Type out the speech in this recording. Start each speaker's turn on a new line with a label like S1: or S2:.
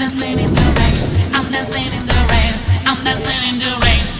S1: dancing in the rain. I'm dancing in the rain. I'm dancing in the rain.